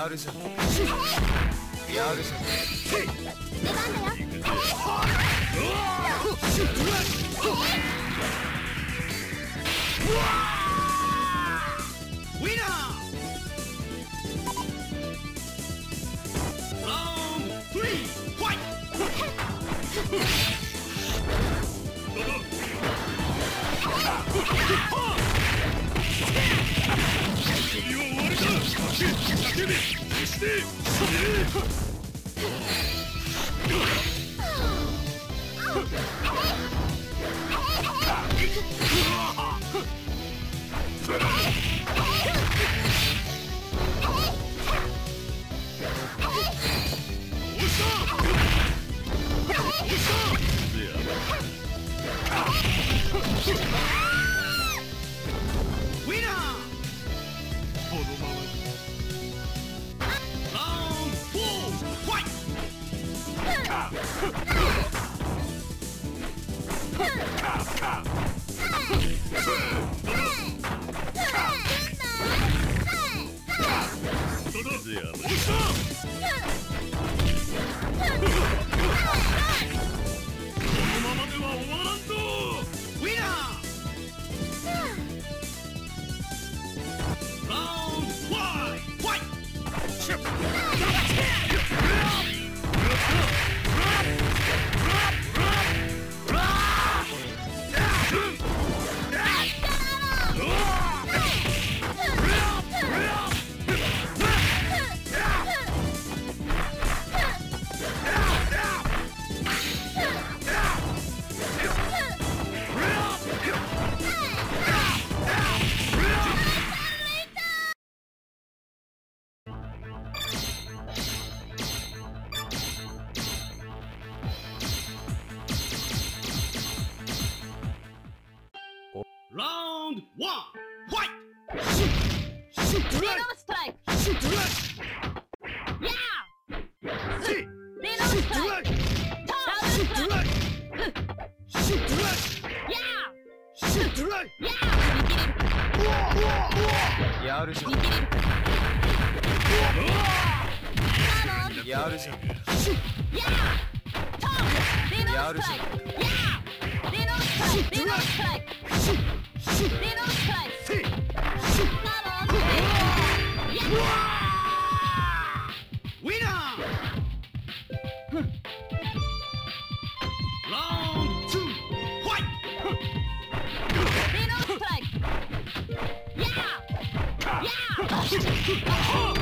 やるじ Ah! やるじゃん。やるじゃん。やるじゃん。Oh!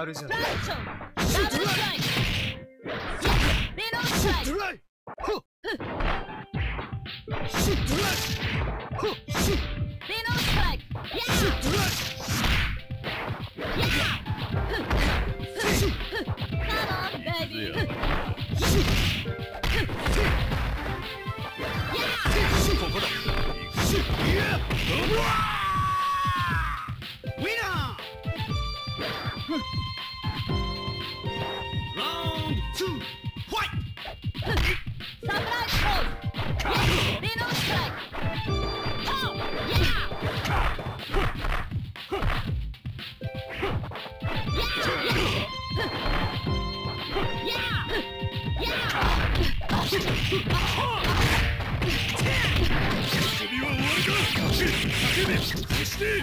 キンやるじして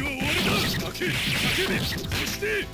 は終わりだ。叫べそして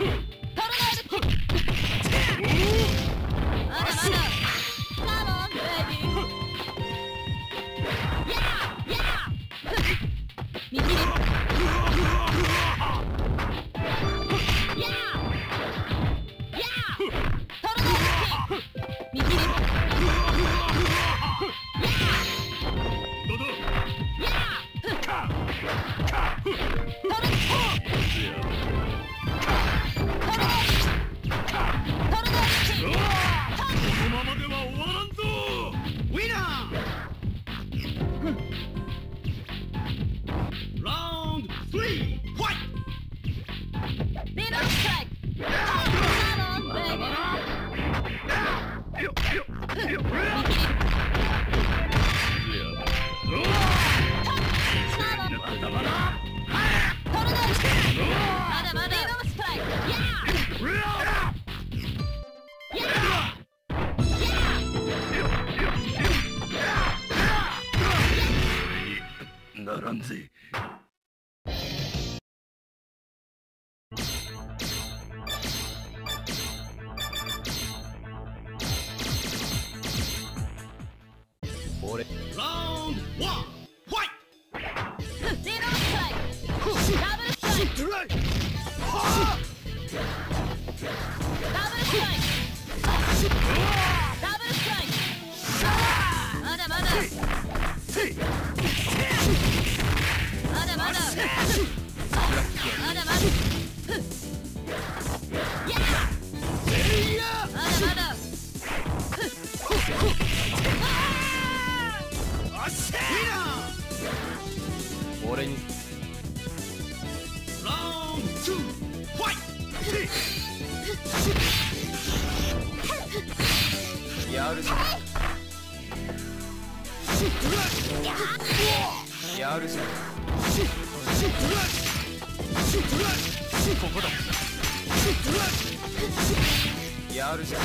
Yeah! まだまだやるぞやるぞここだやるぞ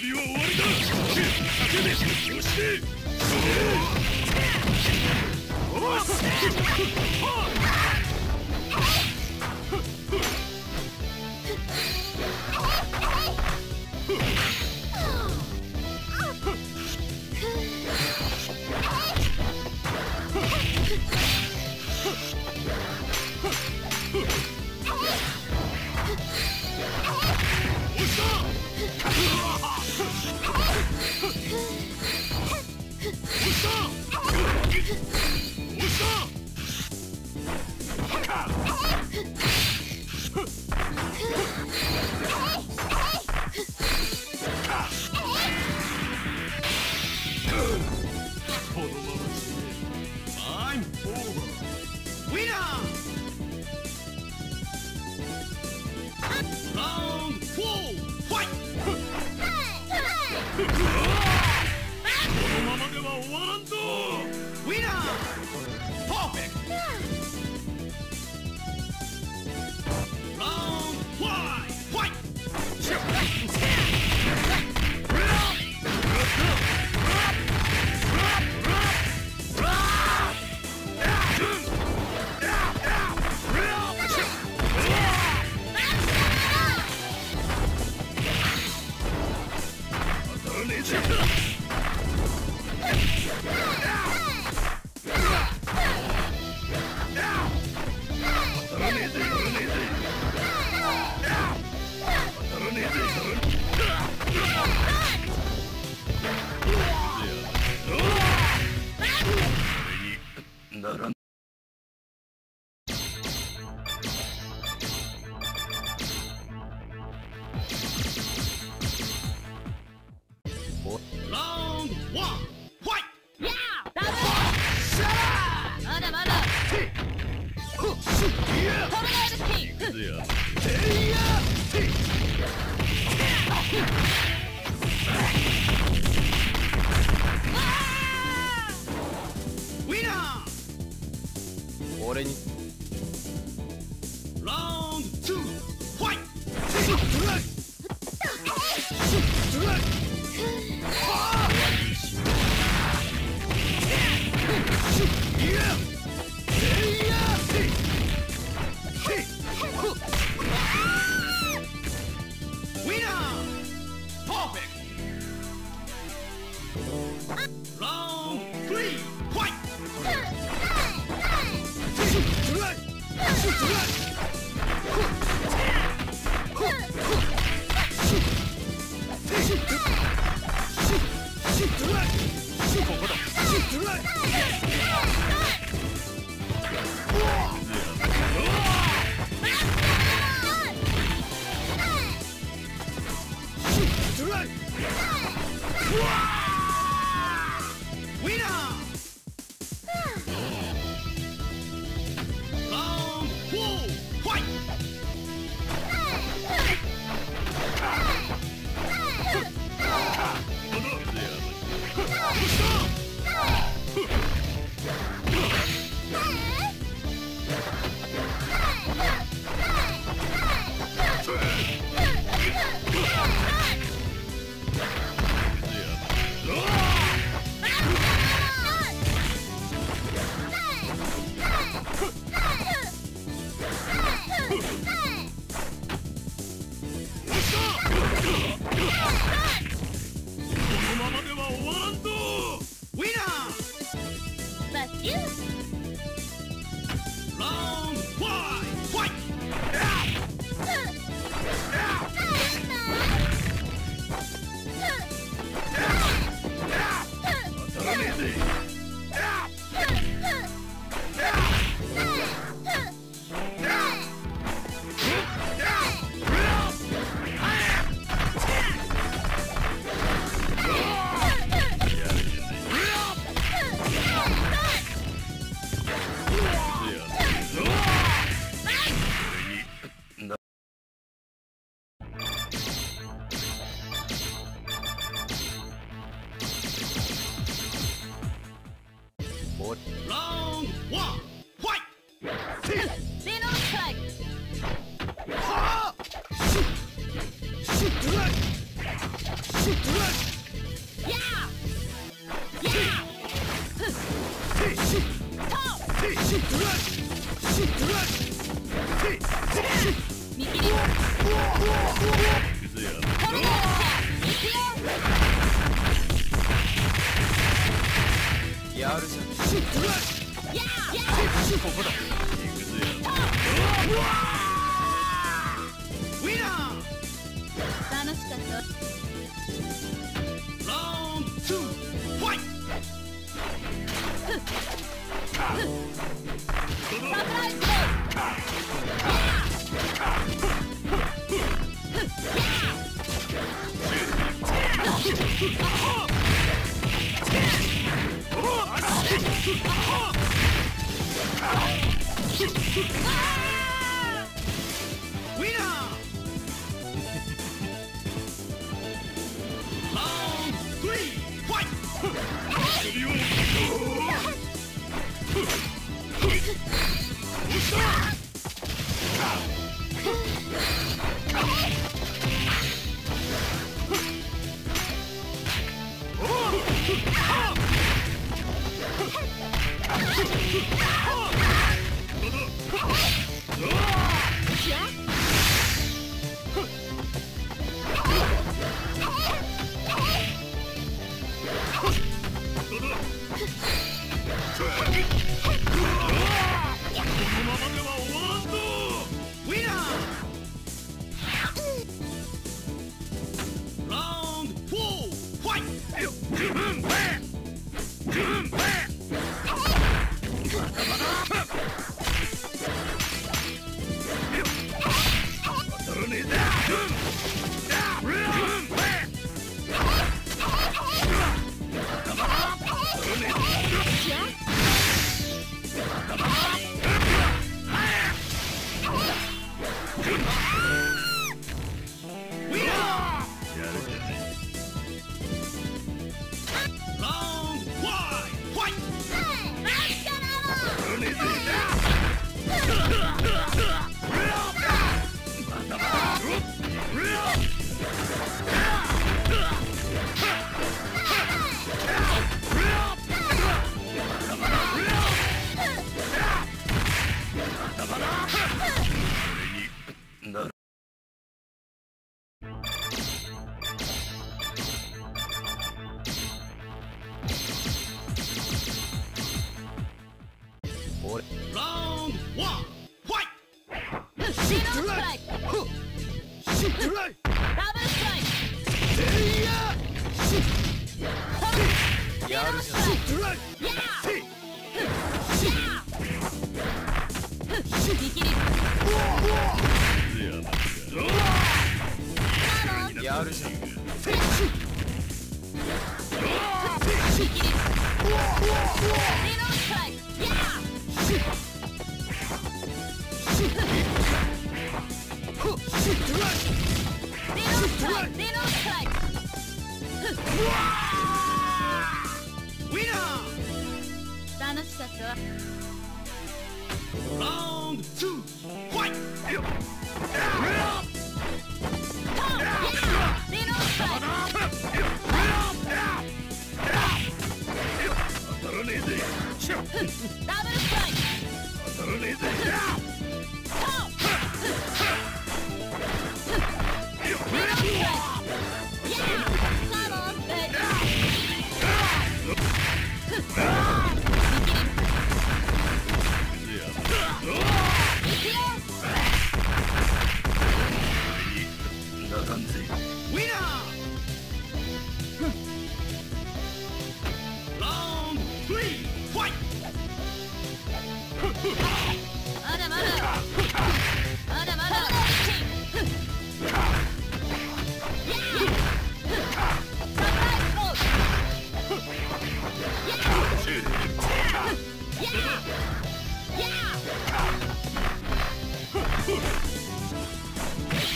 びは終わりだ。叫べよしでおっ run やるじゃんやるじゃんな楽しかったわ。ラウンド2ファイト！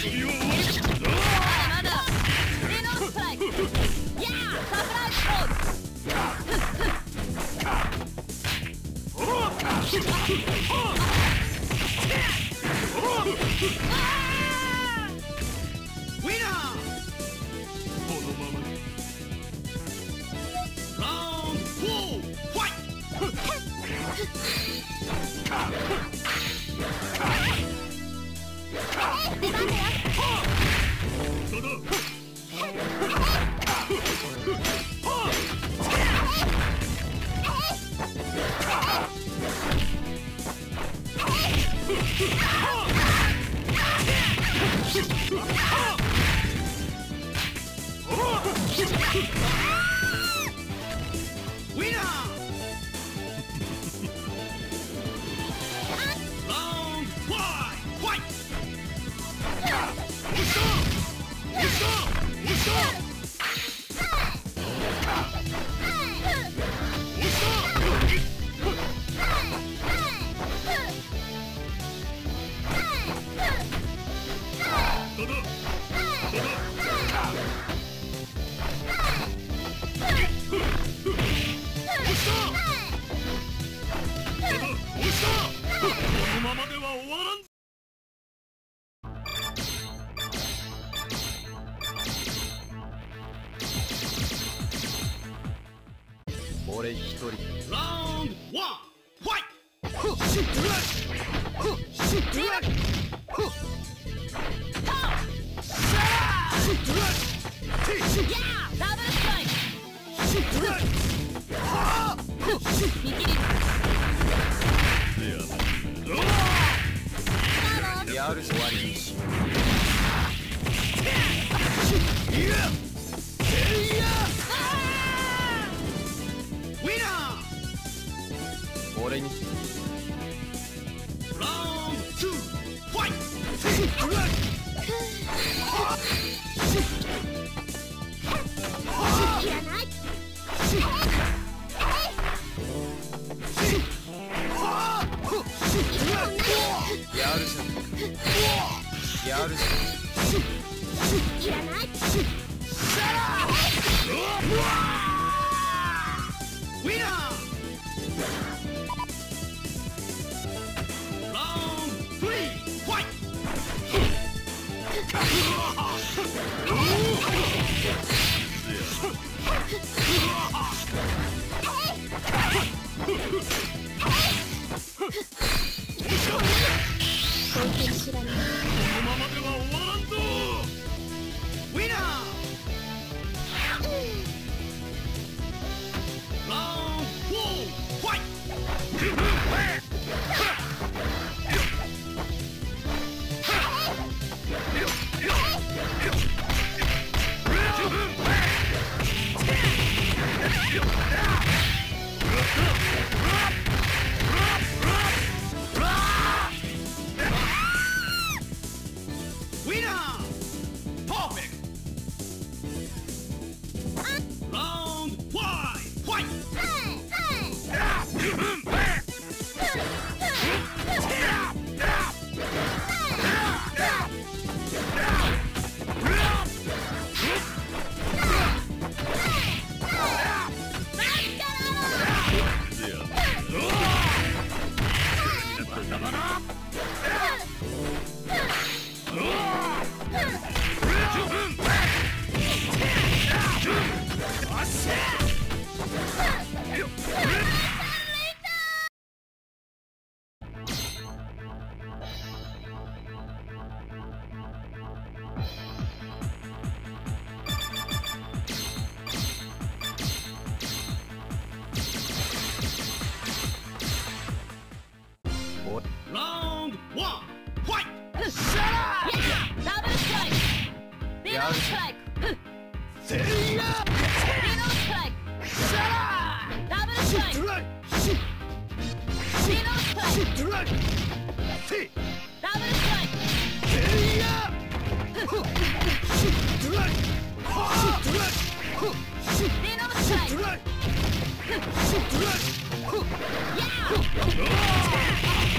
Ah! 俺一人。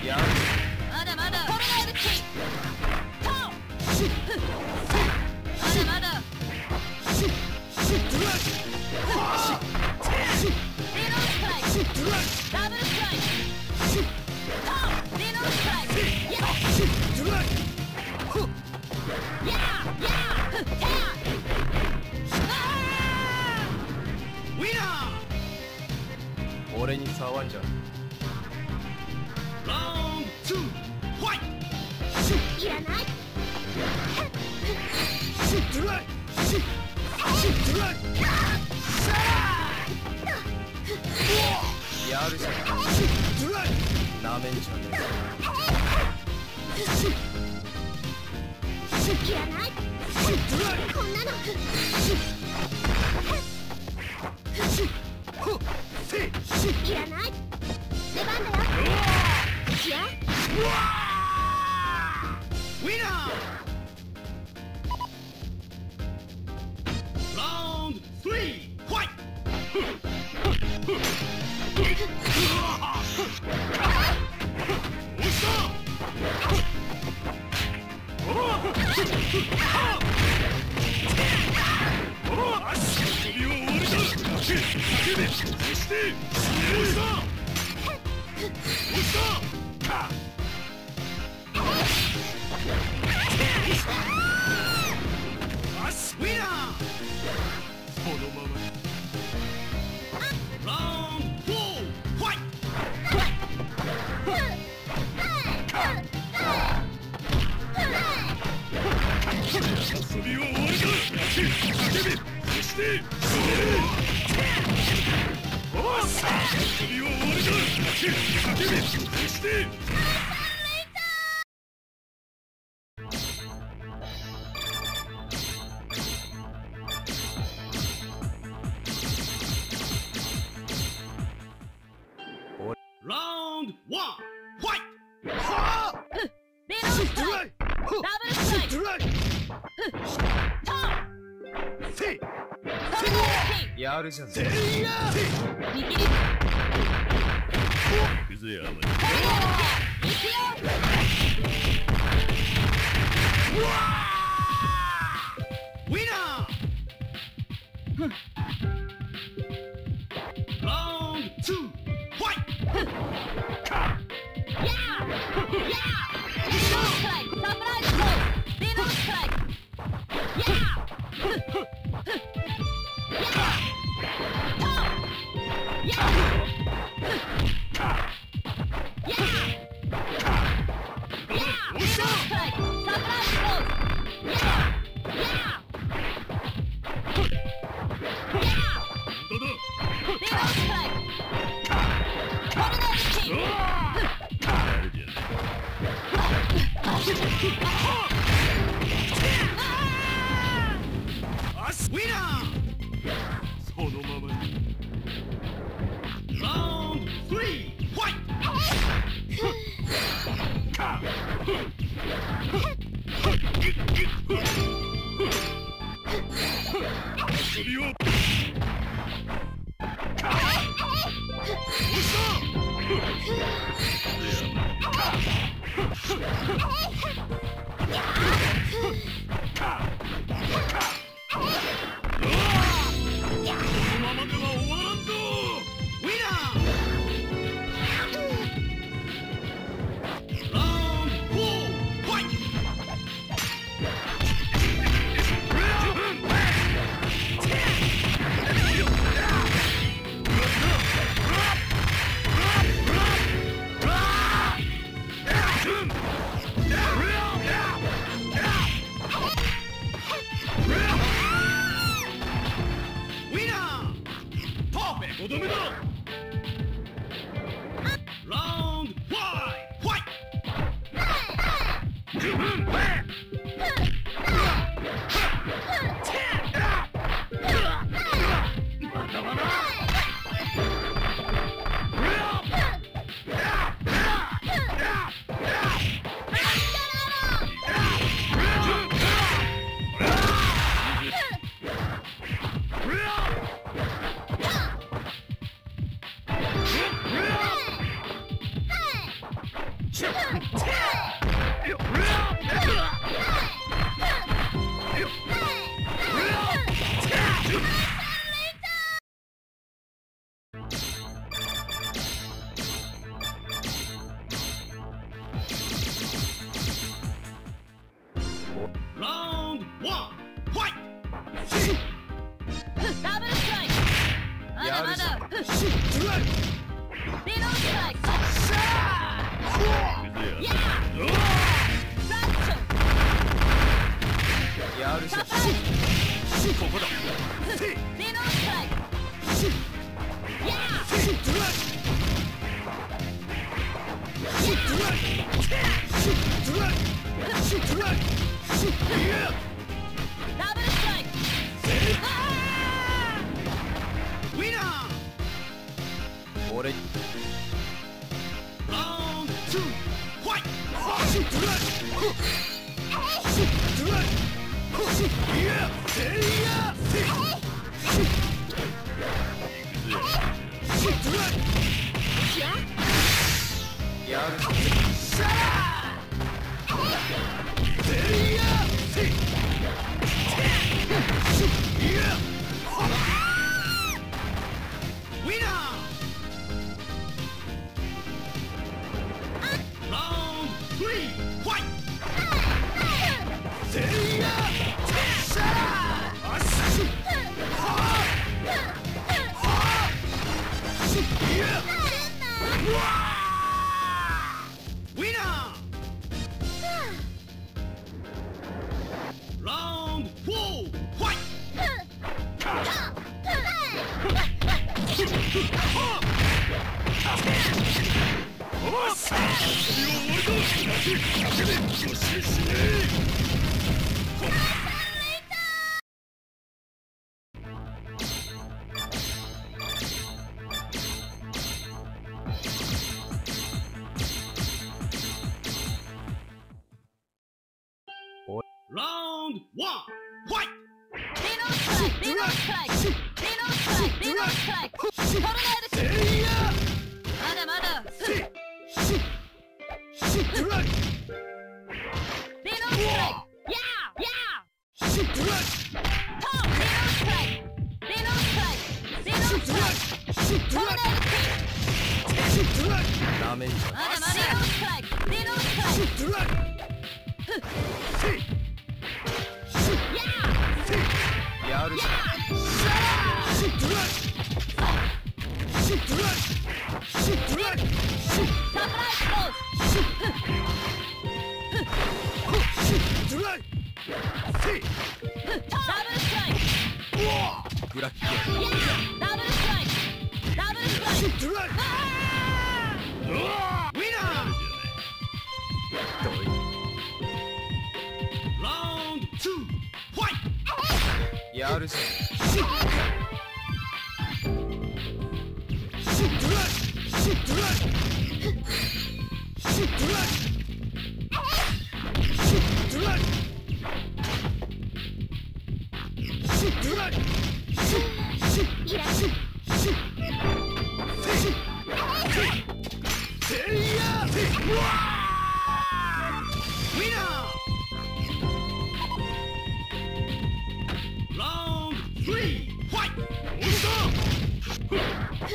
Yeah! 俺に触んじゃ Realmente, mano. あるじゃん。Yeah! Round one, fight! Dino strike! Dino strike! Dino strike! Dino strike! Tornado! Seiya! Mada mada! Dino strike! Yeah! Yeah! Tom! Dino strike! Dino strike! Dino strike! Tornado! Strike. Damage! Mada mada! Dino strike! Dino strike! あるじブラッキーダブルストライクダブルストライクウィナーやるじゃんシッドラッシッドラッシッラシッドラッ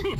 Yeah!